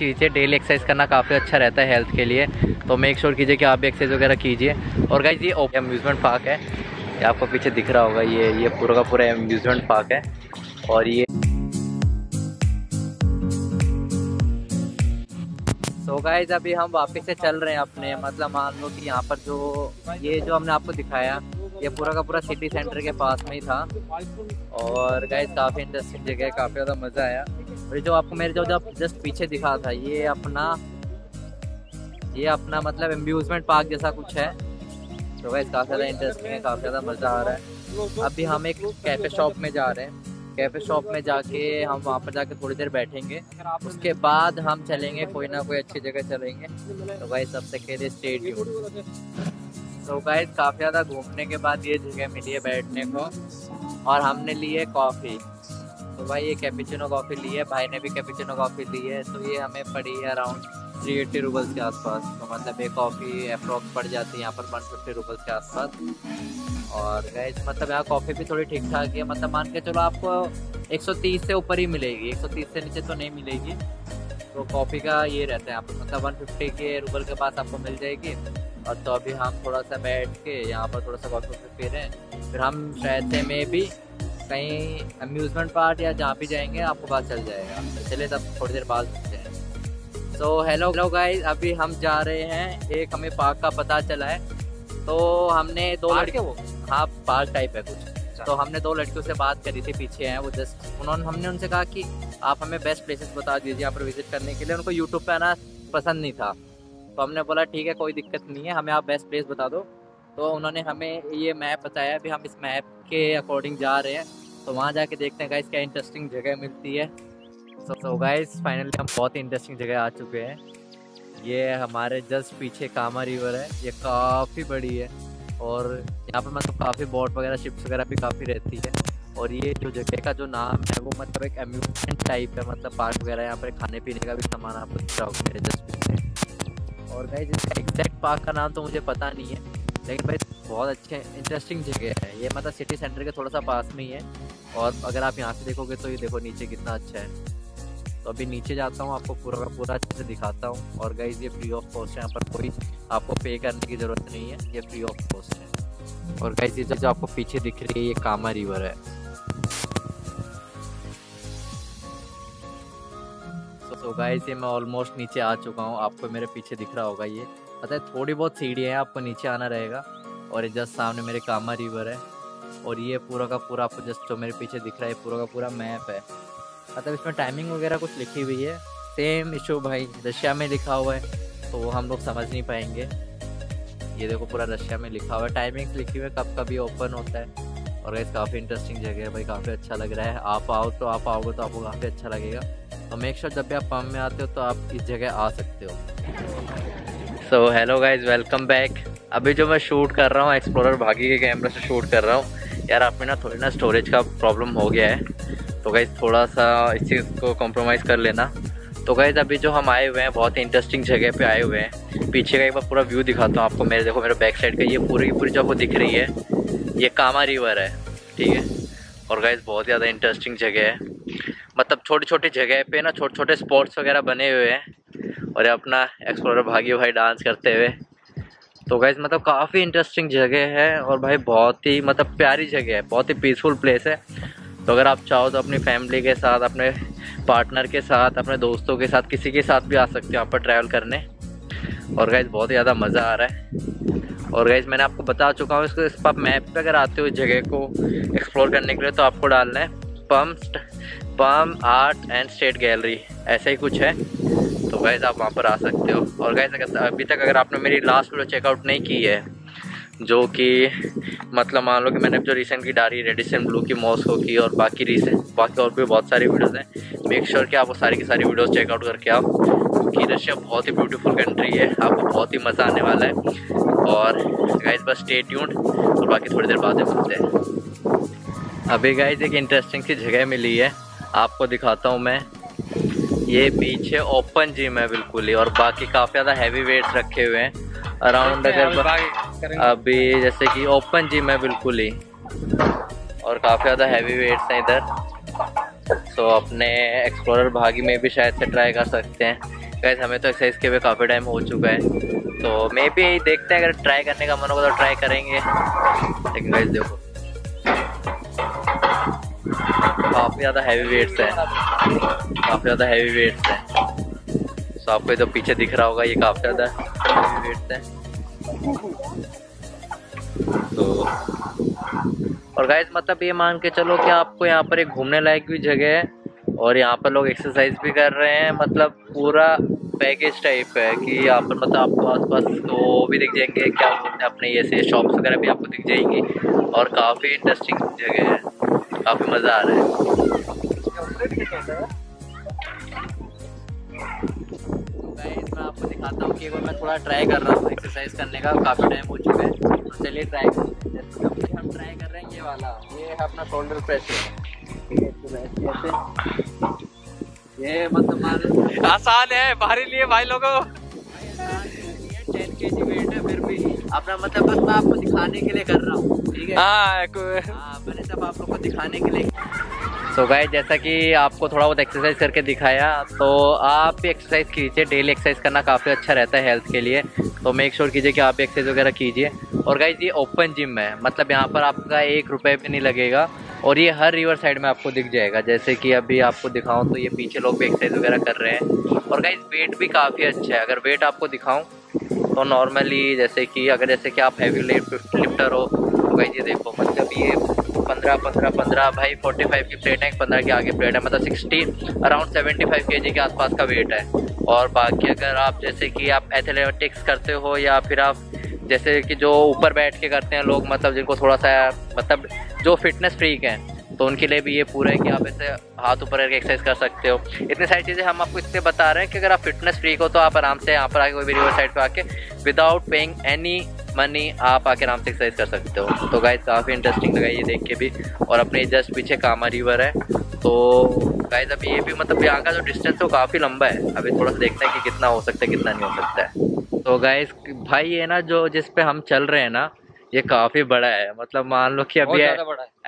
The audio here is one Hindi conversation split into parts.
कीजिए डेली एक्सरसाइज करना काफ़ी अच्छा रहता है हेल्थ के लिए। तो मेक श्योर कीजिए कि आप भी एक्सरसाइज वगैरह कीजिए। और गाइज़ ये अम्यूज़मेंट पार्क है। ये आपको पीछे दिख रहा होगा, ये ये पूरा का पूरा अम्यूज़मेंट पार्क है। और ये तो गाइज़ अभी हम वापस से चल रहे हैं अपने मतलब मान लो कि यहाँ पर जो, ये जो हमने आपको दिखाया, ये पूरा का पूरा सिटी सेंटर के पास में ही था। और गाइज़ काफ़ी इंटरेस्टिंग जगह काफ़ी ज़्यादा मज़ा आया। और जो आपको मेरे जो जब जस्ट पीछे दिखा था, ये अपना ये अपना मतलब एम्ब्यूजमेंट पार्क जैसा कुछ है। तो गाइज़ काफ़ी ज़्यादा इंटरेस्टिंग है काफ़ी ज़्यादा मज़ा आ रहा है। अभी हम एक कैफ़े शॉप में जा रहे हैं। कैफ़े शॉप में जाके हम वहाँ पर जाके थोड़ी देर बैठेंगे। उसके बाद हम चलेंगे, कोई ना कोई अच्छी जगह चलेंगे। तो भाई सबसे खेले स्टेट तो भाई काफ़ी ज़्यादा घूमने के बाद ये जगह मिली है बैठने को। और हमने लिए कॉफ़ी तो भाई ये कैपिचिनो कॉफ़ी ली है, भाई ने भी कैपिचिनो कॉफ़ी ली है तो ये हमें पड़ी है अराउंड थ्री एट्टी रूबल्स के आसपास। तो मतलब एक कॉफ़ी अप्रॉक्स पड़ जाती है यहाँ पर वन फिफ्टी रूबल्स के आसपास। और गैस मतलब यहाँ कॉफ़ी भी थोड़ी ठीक ठाक है मतलब मान के चलो आपको 130 से ऊपर ही मिलेगी 130 से नीचे तो नहीं मिलेगी। तो कॉफ़ी का ये रहता है यहाँ पर मतलब 150 के रूबल के पास आपको मिल जाएगी। और तो अभी हम थोड़ा सा बैठ के यहाँ पर थोड़ा सा कॉफ़ी पी रहे हैं। फिर हम से में भी कहीं अम्यूज़मेंट पार्क या जहाँ भी जाएँगे आपको बात चल जाएगा। चलिए तब थोड़ी देर बाद हैं। तो हेलो हेलो गाइस अभी हम जा रहे हैं। एक हमें पार्क का पता चला है। तो हमने दो लड़के वो? हाँ पार्क टाइप है कुछ। अच्छा। तो हमने दो लड़कियों से बात करी थी पीछे हैं वो जस्ट उन्होंने हमने उनसे कहा कि आप हमें बेस्ट प्लेसेस बता दीजिए यहाँ पर विज़िट करने के लिए। उनको यूट्यूब पे आना पसंद नहीं था। तो हमने बोला ठीक है कोई दिक्कत नहीं है हमें आप बेस्ट प्लेस बता दो। तो उन्होंने हमें ये मैप बताया। अभी हम इस मैप के अकॉर्डिंग जा रहे हैं। तो वहाँ जाके देखते हैं गाइस क्या इंटरेस्टिंग जगह मिलती है। तो सो गाइस फाइनली हम बहुत ही इंटरेस्टिंग जगह आ चुके हैं। ये हमारे जस्ट पीछे कामा रिवर है। ये काफ़ी बड़ी है और यहाँ पर मतलब काफ़ी बोट वगैरह शिप्स वगैरह भी काफ़ी रहती है। और ये जो जगह का जो नाम है, वो मतलब एक अम्यूजमेंट टाइप है। मतलब पार्क वगैरह, यहाँ पर खाने पीने का भी सामान आपको जस्ट पीछे। और भाई जिसका एग्जैक्ट पार्क का नाम तो मुझे पता नहीं है, लेकिन भाई, बहुत अच्छे इंटरेस्टिंग जगह है। ये मतलब सिटी सेंटर के थोड़ा सा पास में ही है। और अगर आप यहाँ से देखोगे तो ये देखो नीचे कितना अच्छा है। तो अभी नीचे जाता हूँ, आपको पूरा का पूरा अच्छे से दिखाता हूँ। और गाइज़ ये फ्री ऑफ़ कॉस्ट है, यहाँ पर कोई आपको पे करने की ज़रूरत नहीं है, ये फ्री ऑफ़ कॉस्ट है। और गाइज़ ये जो आपको पीछे दिख रही है, ये कामा रिवर है। तो गाइस ये मैं ऑलमोस्ट नीचे आ चुका हूँ, आपको मेरे पीछे दिख रहा होगा ये। पता है, थोड़ी बहुत सीढ़ी है, आपको नीचे आना रहेगा। और जस्ट सामने मेरे कामा रिवर है। और ये पूरा का पूरा आपको जस्ट जो मेरे पीछे दिख रहा है पूरा का पूरा मैप है। मतलब इसमें टाइमिंग वगैरह कुछ लिखी हुई है। सेम इशू भाई, रशिया में लिखा हुआ है तो वो हम लोग समझ नहीं पाएँगे। ये देखो पूरा रशिया में लिखा हुआ है। टाइमिंग लिखी हुई है, कब कभी ओपन होता है। और गैस काफ़ी इंटरेस्टिंग जगह है भाई, काफ़ी अच्छा लग रहा है। आप आओ तो आप आओगे तो आपको काफ़ी अच्छा लगेगा। तो मेक श्योर जब भी आप पम्प में आते हो तो आप इस जगह आ सकते हो। So hello guys welcome back अभी जो मैं शूट कर रहा हूँ एक्सप्लोरर भागी के कैमरे से शूट कर रहा हूँ। यार, आप में ना थोड़ी ना स्टोरेज का प्रॉब्लम हो गया है। तो गाइज़ थोड़ा सा इस चीज़ को कॉम्प्रोमाइज़ कर लेना। तो गाइज़ अभी जो हम आए हुए हैं, बहुत ही इंटरेस्टिंग जगह पे आए हुए हैं। पीछे का एक बार पूरा व्यू दिखाता हूँ आपको। मेरे देखो, मेरे बैक साइड का ये पूरी की पूरी जो आपको दिख रही है। ये कामा रिवर है, ठीक है? और गाइज़ बहुत ज़्यादा इंटरेस्टिंग जगह है। मतलब छोटी छोटी जगह पे ना छोटे छोटे स्पॉट्स वगैरह बने हुए हैं। और अपना एक्सप्लोरर भागी भाई डांस करते हुए। तो गाइज़ मतलब काफ़ी इंटरेस्टिंग जगह है और भाई बहुत ही मतलब प्यारी जगह है, बहुत ही पीसफुल प्लेस है। तो अगर आप चाहो तो अपनी फैमिली के साथ, अपने पार्टनर के साथ, अपने दोस्तों के साथ, किसी के साथ भी आ सकते हो यहाँ पर ट्रैवल करने। और गाइज़ बहुत ही ज़्यादा मज़ा आ रहा है। और गाइज़ मैंने आपको बता चुका हूँ इसको इस पर मैप पे अगर आते हो इस जगह को एक्सप्लोर करने के लिए तो आपको डालना है पम्प पम आर्ट एंड स्टेट गैलरी ऐसा ही कुछ है। तो गैज़ आप वहाँ पर आ सकते हो। और गैज़ अगर अभी तक अगर आपने मेरी लास्ट वीडियो चेकआउट नहीं की है, जो कि मतलब मान लो कि मैंने जो रिसेंट की डाली रेडिसन ब्लू की मॉस्को की और बाकी रिसेंट बाकी और भी बहुत सारी वीडियोज़ हैं मेक श्योर कि आप वो सारी की सारी वीडियोज़ चेकआउट करके आओ, क्योंकि रशिया बहुत ही ब्यूटीफुल कंट्री है, आपको बहुत ही मज़ा आने वाला है। और गाइज़ बस स्टे ट्यून्ड और बाकी थोड़ी देर बाद मिलते हैं। अभी गाइज़ एक इंटरेस्टिंग सी जगह मिली है, आपको दिखाता हूँ मैं। ये पीछे ओपन जिम है बिल्कुल ही और बाकी काफ़ी ज़्यादा हैवी वेट्स रखे हुए हैं। अराउंड अगर अभी जैसे कि ओपन जिम है बिल्कुल ही और काफ़ी ज़्यादा हैवी वेट्स हैं इधर। सो अपने एक्सप्लोरर भागी में भी शायद से ट्राई कर सकते हैं। गैस हमें तो एक्सरसाइज के हुए काफ़ी टाइम हो चुका है। तो मे भी यही देखते हैं अगर ट्राई करने का मन होगा तो ट्राई करेंगे। लेकिन गैस देखो। काफ़ी ज़्यादा हैवी वेट्स है। काफ़ी ज़्यादा हैवी वेट्स है। तो आपको तो पीछे दिख रहा होगा, ये काफ़ी ज़्यादा हैवी वेट्स है। तो और गाइस मतलब ये मान के चलो कि आपको यहाँ पर एक घूमने लायक भी जगह है, और यहाँ पर लोग एक्सरसाइज भी कर रहे हैं। मतलब पूरा पैकेज टाइप है कि यहाँ पर मतलब आपको आसपास तो भी दिख जाएँगे, क्या बोलते हैं अपने ये से शॉप्स वगैरह भी आपको दिख जाएँगी, और काफ़ी इंटरेस्टिंग जगह है। काफ़ी मज़ा आ रहा है। मैं आपको दिखाता हूँ कि एक बार मैं थोड़ा ट्राई कर रहा हूँ एक्सरसाइज करने का, काफ़ी टाइम हो चुका है। तो चलिए ट्राई करते हैं। हम ट्राई कर रहे हैं ये वाला, ये है अपना शोल्डर प्रेशर ये मतलब आसान है भारी लिए भाई लोगों। टेन के जी वेट है, फिर भी। अपना मतलब बस मैं आपको दिखाने के लिए कर रहा हूँ ठीक है? हाँ, हाँ मैंने सब आप लोग को दिखाने के लिए सो so गाय जैसा कि आपको थोड़ा बहुत एक्सरसाइज करके दिखाया तो आप भी एक्सरसाइज कीजिए डेली एक्सरसाइज करना काफ़ी अच्छा रहता है हेल्थ के लिए। तो मेक श्योर कीजिए कि आप भी एक्सरसाइज वगैरह कीजिए। और गाइज़ ये ओपन जिम है मतलब यहाँ पर आपका एक रुपये भी नहीं लगेगा और ये हर रिवर साइड में आपको दिख जाएगा। जैसे कि अभी आपको दिखाऊँ तो ये पीछे लोग भी एक्सरसाइज वगैरह कर रहे हैं। और गाइज़ वेट भी काफ़ी अच्छा है अगर वेट आपको दिखाऊँ तो नॉर्मली जैसे कि अगर जैसे कि आप हैवी लिफ्टर हो तो गाइज़ ये देखो मतलब ये पंद्रह पंद्रह पंद्रह, भाई फोर्टी फाइव की प्लेट है पंद्रह के आगे प्लेट है मतलब सिक्सटी अराउंड सेवेंटी फाइव के जी के आसपास का वेट है। और बाकी अगर आप जैसे कि आप एथलेटिक्स करते हो या फिर आप जैसे कि जो ऊपर बैठ के करते हैं लोग मतलब जिनको थोड़ा सा मतलब जो फिटनेस फ्रीक हैं तो उनके लिए भी ये पूरा है कि आप ऐसे हाथ ऊपर करके एक्सरसाइज कर सकते हो। इतनी सारी चीज़ें हम आपको इससे बता रहे हैं कि अगर आप फिटनेस फ्रीक हो तो आप आराम से यहाँ पर आके कोई भी रिवर साइड पर आके विदाउट पेइंग एनी मनी आप आके आराम से एक्सरसाइज कर सकते हो। तो गाइज़ काफ़ी इंटरेस्टिंग लगा ये देख के भी। और अपने जस्ट पीछे कामा रिवर है। तो गाइज़ अभी ये भी मतलब यहाँ का जो डिस्टेंस है वो काफ़ी लंबा है। अभी थोड़ा सा देखते हैं कि कितना हो सकता है, कितना नहीं हो सकता है। तो गाइज़ भाई ये ना जो जिस पे हम चल रहे हैं ना ये काफ़ी बड़ा है। मतलब मान लो कि अभी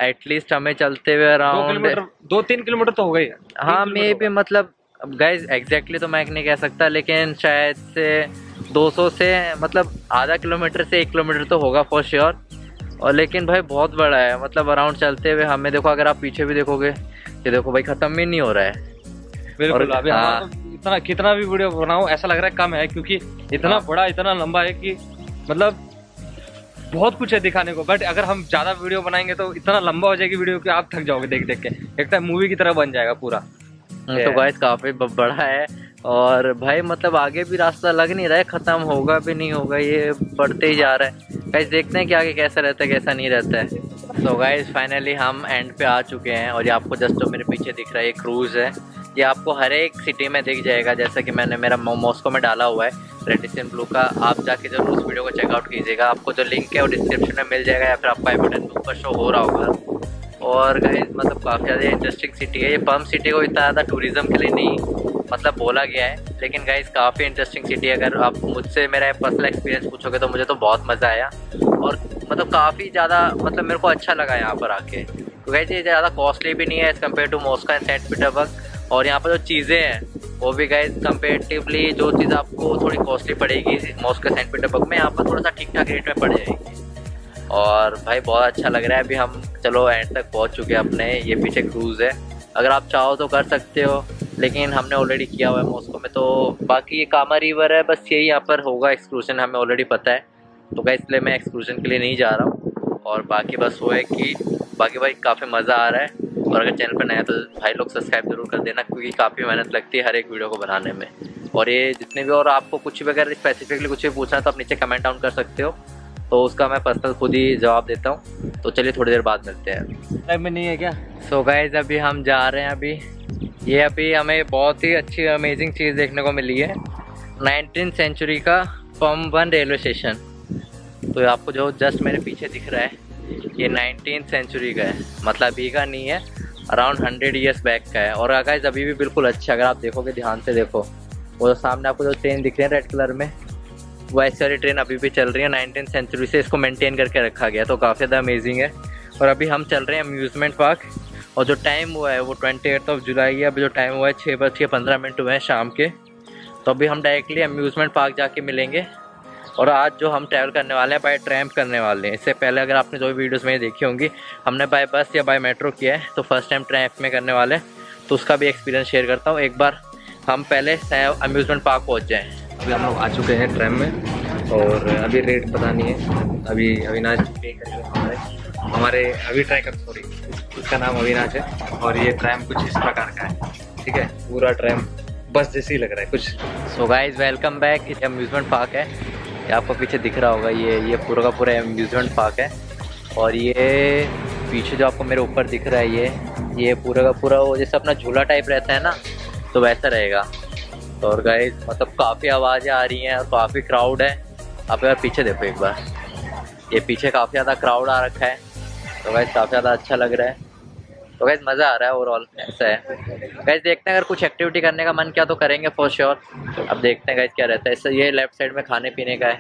एटलीस्ट हमें चलते हुए अराउंड दो तीन किलोमीटर तो हो गई हाँ। मे भी मतलब गाइज़ एग्जैक्टली तो मैं नहीं कह सकता लेकिन शायद से 200 से मतलब आधा किलोमीटर से एक किलोमीटर तो होगा फॉर श्योर और लेकिन भाई बहुत बड़ा है। मतलब अराउंड चलते हुए हमें देखो अगर आप पीछे भी देखोगे ये देखो भाई खत्म भी नहीं हो रहा है। बिल्कुल अभी हाँ, इतना कितना भी वीडियो बनाओ ऐसा लग रहा है कम है क्योंकि इतना हाँ, बड़ा इतना लंबा है कि मतलब बहुत कुछ है दिखाने को बट अगर हम ज़्यादा वीडियो बनाएँगे तो इतना लंबा हो जाएगी वीडियो कि आप थक जाओगे देख देख के। एक टाइम मूवी की तरह बन जाएगा पूरा। तो गाइस काफ़ी बड़ा है। और भाई मतलब आगे भी रास्ता लग नहीं रहा है खत्म होगा भी नहीं होगा ये बढ़ते ही जा रहा है। गाइस देखते हैं कि आगे कैसा रहता है कैसा नहीं रहता है। तो गाइस फाइनली हम एंड पे आ चुके हैं और ये आपको जस्ट जो मेरे पीछे दिख रहा है ये क्रूज है। ये आपको हर एक सिटी में दिख जाएगा जैसा कि मैंने मेरा मॉस्को में डाला हुआ है। रेडिसन ब्लू का, आप जाके ज़रूर उस वीडियो को चेकआउट कीजिएगा। आपको जो लिंक है वो डिस्क्रिप्शन में मिल जाएगा या फिर आपका आई बटन ऊपर शो हो रहा होगा। और गाइस मतलब काफ़ी ज़्यादा इंटरेस्टिंग सिटी है। ये पम्प सिटी को इतना ज़्यादा टूरिज़्म के लिए नहीं मतलब बोला गया है। लेकिन गाइस काफ़ी इंटरेस्टिंग सिटी है। अगर आप मुझसे मेरा पर्सनल एक्सपीरियंस पूछोगे तो मुझे तो बहुत मज़ा आया। और मतलब काफ़ी ज़्यादा मतलब मेरे को अच्छा लगा यहाँ पर आके। तो गाइस ये ज़्यादा कॉस्टली भी नहीं है as compare to Moscow and saint Petersburg और यहाँ पर जो चीज़ें हैं वो भी गाइज़ कंपेरेटिवली जो चीज़ आपको थोड़ी कॉस्टली पड़ेगी मॉस्को सेंट पीटरबर्ग में यहाँ पर थोड़ा सा ठीक ठाक रेट में पड़ जाएगी। और भाई, बहुत अच्छा लग रहा है, अभी हम, चलो एंड तक पहुँच चुके हैं अपने, ये पीछे क्रूज़ है। अगर आप चाहो तो कर सकते हो, लेकिन हमने ऑलरेडी किया हुआ है मॉस्को में तो बाकी ये कामा रिवर है, बस यही यहाँ पर होगा एक्सक्लूजन हमें ऑलरेडी पता है। तो क्या इसलिए मैं एक्सक्लूजन के लिए नहीं जा रहा हूँ। और बाकी बस वो है कि, बाकी भाई, काफ़ी मज़ा आ रहा है। और अगर चैनल पर नया तो भाई लोग सब्सक्राइब ज़रूर कर देना क्योंकि काफ़ी मेहनत लगती है हर एक वीडियो को बनाने में। और ये जितने भी और आपको कुछ भी अगर स्पेसिफिकली कुछ भी पूछना है तो आप नीचे कमेंट डाउन कर सकते हो। तो उसका मैं पर्सनल खुद ही जवाब देता हूँ। तो चलिए थोड़ी देर बाद मिलते हैं। टाइम में नहीं है क्या? सो so गाइज़ अभी हम जा रहे हैं अभी। ये अभी हमें बहुत ही अच्छी अमेजिंग चीज़ देखने को मिली है। नाइनटीन सेंचुरी का पम वन रेलवे स्टेशन तो आपको जो जस्ट मेरे पीछे दिख रहा है ये नाइनटीन सेंचुरी का है। मतलब अभी का नहीं है। अराउंड हंड्रेड ईयर्स बैक का है। और गाइज़ अभी भी बिल्कुल अच्छा अगर आप देखोगे, ध्यान से देखो। वो जो सामने आपको जो ट्रेन दिख रही है रेड कलर में वो ऐसी वाली ट्रेन अभी भी चल रही है। नाइनटीन सेंचुरी से इसको मेंटेन करके रखा गया तो काफ़ी ज़्यादा अमेजिंग है। और अभी हम चल रहे हैं अम्यूज़मेंट पार्क और जो टाइम हुआ है, वो ट्वेंटी एट ऑफ़ जुलाई है। अभी जो टाइम हुआ है छः बज के पंद्रह मिनट हुए हैं शाम के। तो अभी हम डायरेक्टली अम्यूज़मेंट पार्क जाके मिलेंगे। और आज जो हम ट्रैवल करने वाले हैं बाय ट्रैम्प करने वाले हैं। इससे पहले अगर आपने जो भी वीडियोस में देखी होंगी, हमने बाय बस या बाय मेट्रो किया है तो फ़र्स्ट टाइम ट्रैम्प में करने वाले हैं। तो उसका भी एक्सपीरियंस शेयर करता हूँ। एक बार हम पहले अम्यूज़मेंट पार्क पहुँच जाएँ। अभी हम लोग आ चुके हैं ट्रैम में, और अभी रेट पता नहीं है। अभी अविनाश पे करेंगे हमारे। हमारे अभी ट्राई कर सॉरी उसका नाम अविनाश है, और ये ट्रैम कुछ इस प्रकार का है। ठीक है? पूरा ट्रैम बस जैसे ही लग रहा है, कुछ। सो गाइज़ वेलकम बैक इस अम्यूज़मेंट पार्क है। ये आपको पीछे दिख रहा होगा, ये ये पूरा का पूरा अम्यूज़मेंट पार्क है। और ये पीछे जो आपको मेरे ऊपर दिख रहा है, ये ये पूरा का पूरा वो जैसे अपना झूला टाइप रहता है ना तो वैसा रहेगा। तो और गाइज़ मतलब काफ़ी आवाज़ें आ रही हैं और काफ़ी क्राउड है। आप यार पीछे देखो एक बार। ये पीछे काफ़ी ज़्यादा क्राउड आ रखा है। तो गाइज़ काफ़ी ज़्यादा अच्छा लग रहा है। तो गैस मज़ा आ रहा है ओवरऑल ऐसा है। गैस देखते हैं, अगर कुछ एक्टिविटी करने का मन किया तो करेंगे फॉर श्योर अब देखते हैं गैस क्या रहता है। इससे ये लेफ़्ट साइड में खाने पीने का है।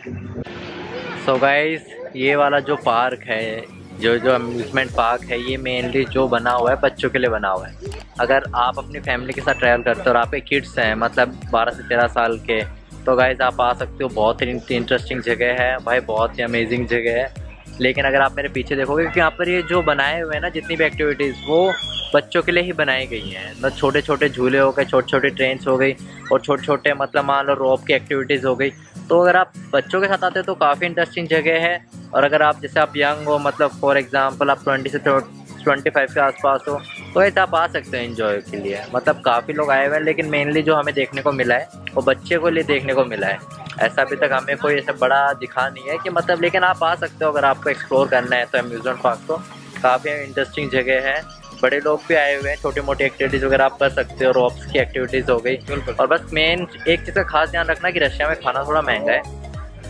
सो so गाइस ये वाला जो पार्क है, जो जो अम्यूज़मेंट पार्क है, ये मेनली जो बना हुआ है, बच्चों के लिए बना हुआ है। अगर आप अपनी फैमिली के साथ ट्रैवल करते हो और आपके किड्स हैं मतलब 12 से 13 साल के तो गाइज़ आप आ सकते हो। बहुत ही इंटरेस्टिंग जगह है। भाई, बहुत ही अमेजिंग जगह है। लेकिन अगर आप मेरे पीछे देखोगे, क्योंकि यहाँ पर ये जो बनाए हुए हैं ना, जितनी भी एक्टिविटीज़ वो बच्चों के लिए ही बनाई गई हैं। मतलब छोटे छोटे झूले हो गए छोटे छोटे ट्रेन्स हो गई, और छोटे छोटे मतलब मान लो रोप की एक्टिविटीज़ हो गई। तो अगर आप बच्चों के साथ आते हो तो काफ़ी इंटरेस्टिंग जगह है। और अगर आप, जैसे आप यंग हो मतलब फॉर एग्जांपल आप ट्वेंटी से ट्वेंटी फाइव के आसपास हो तो ऐसे आप आ सकते हैं इन्जॉय के लिए। मतलब काफ़ी लोग आए हुए हैं, लेकिन मेनली जो हमें देखने को मिला है, वो बच्चे को लिए देखने को मिला है। ऐसा अभी तक हमें कोई ऐसा बड़ा दिखा नहीं है कि मतलब लेकिन आप आ सकते हो अगर आपको एक्सप्लोर करना है तो अम्यूज़मेंट पार्क तो काफ़ी इंटरेस्टिंग जगह है। बड़े लोग भी आए हुए हैं छोटी मोटी एक्टिविटीज़ वगैरह आप कर सकते हो रॉप्स की एक्टिविटीज़ हो गई। और बस मेन एक चीज़ का खास ध्यान रखना कि रशिया में खाना थोड़ा महँगा है।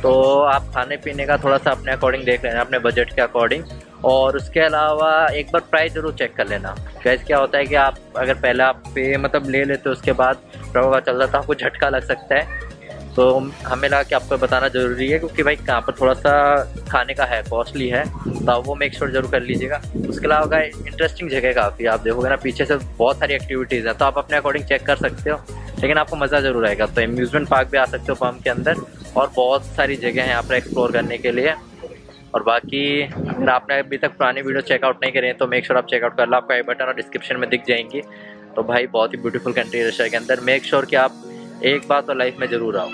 तो आप खाने पीने का थोड़ा सा अपने अकॉर्डिंग देख लेना अपने बजट के अकॉर्डिंग और उसके अलावा एक बार प्राइस ज़रूर चेक कर लेना। कैसे क्या होता है कि आप अगर पहले आप पे मतलब ले लेते हो उसके बाद प्रभाव चल रहा था आपको झटका लग सकता है। तो हमें लगा कि आपको बताना ज़रूरी है, क्योंकि भाई कहाँ पर थोड़ा सा खाने का है कॉस्टली है तो आप वो मेक श्योर ज़रूर कर लीजिएगा। उसके अलावा का इंटरेस्टिंग जगह काफ़ी, आप देखोगे ना, पीछे से बहुत सारी एक्टिविटीज़ हैं तो आप अपने अकॉर्डिंग चेक कर सकते हो, लेकिन आपको मज़ा ज़रूर आएगा। तो एम्यूज़मेंट पार्क भी आ सकते हो पम्प के अंदर, और बहुत सारी जगह हैं यहाँ पर एक्सप्लोर करने के लिए। और बाकी, अगर आपने अभी तक पुरानी वीडियो चेकआउट नहीं करें तो मेक श्योर आप चेकआउट कर लो, आपका आई बटन और डिस्क्रिप्शन में दिख जाएँगी। तो भाई, बहुत ही ब्यूटीफुल कंट्री है रशिया के अंदर। मेक श्योर कि आप एक बार तो लाइफ में ज़रूर आओ।